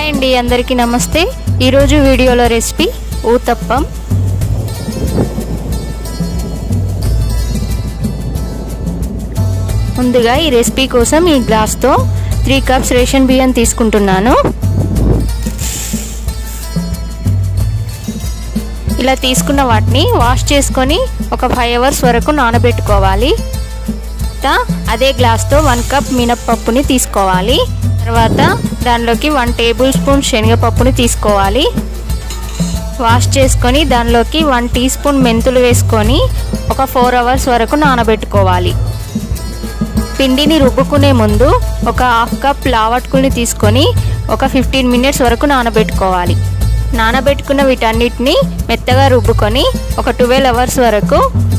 Hi అండి అందరికీ నమస్తే. ఈరోజు వీడియోలో రెసిపీ ఊతప్పం. ముందుగా ఈ రెసిపీ కోసం ఈ గ్లాస్తో త్రీ కప్స్ రేషన్ బియ్యం తీసుకుంటున్నాను. ఇలా తీసుకున్న వాటిని వాష్ చేసుకొని ఒక ఫైవ్ అవర్స్ వరకు నానబెట్టుకోవాలి. అదే గ్లాస్తో వన్ కప్ మినప్పప్పుని తీసుకోవాలి. తర్వాత దానిలోకి వన్ టేబుల్ స్పూన్ శనగపప్పును తీసుకోవాలి. వాష్ చేసుకొని దానిలోకి వన్ టీ స్పూన్ మెంతులు వేసుకొని ఒక ఫోర్ అవర్స్ వరకు నానబెట్టుకోవాలి. పిండిని రుబ్బుకునే ముందు ఒక హాఫ్ కప్ లావట్కుల్ని తీసుకొని ఒక ఫిఫ్టీన్ మినిట్స్ వరకు నానబెట్టుకోవాలి. నానబెట్టుకున్న వీటన్నిటిని మెత్తగా రుబ్బుకొని ఒక ట్వెల్వ్ అవర్స్ వరకు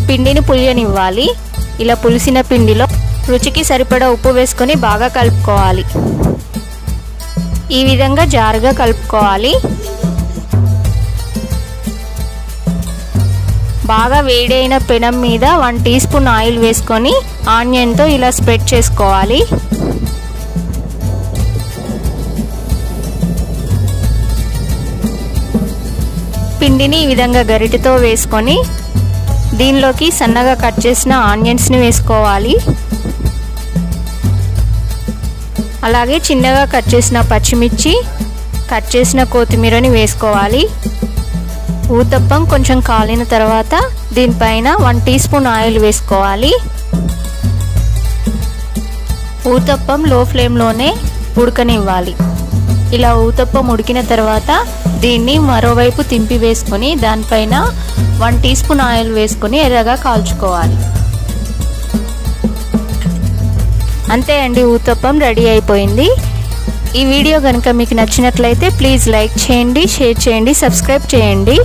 పిండిని పులియనివ్వాలి. ఇలా పులిసిన పిండిలో రుచికి సరిపడా ఉప్పు వేసుకొని బాగా కలుపుకోవాలి. ఈ విధంగా జారుగా కలుపుకోవాలి. బాగా వేడైన పెనం మీద వన్ టీ స్పూన్ ఆయిల్ వేసుకొని ఆనియన్తో ఇలా స్ప్రెడ్ చేసుకోవాలి. పిండిని ఈ విధంగా గరిటెతో వేసుకొని దీనిలోకి సన్నగా కట్ చేసిన ఆనియన్స్ని వేసుకోవాలి. అలాగే చిన్నగా కట్ చేసిన పచ్చిమిర్చి కట్ చేసిన కొత్తిమీరని వేసుకోవాలి. ఊతప్పం కొంచెం కాలిన తర్వాత దీనిపైన వన్ టీ స్పూన్ ఆయిల్ వేసుకోవాలి. ఊతప్పం లో ఫ్లేమ్లోనే ఉడకనివ్వాలి. ఇలా ఊతప్పం ఉడికిన తర్వాత దీన్ని మరోవైపు తింపి వేసుకొని దానిపైన వన్ టీ స్పూన్ ఆయిల్ వేసుకొని ఎర్రగా కాల్చుకోవాలి. అంతే అండి ఊతప్పం రెడీ అయిపోయింది. ఈ వీడియో కనుక మీకు నచ్చినట్లయితే ప్లీజ్ లైక్ చేయండి షేర్ చేయండి సబ్స్క్రైబ్ చేయండి.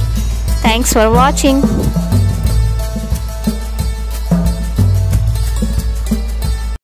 Thanks for watching.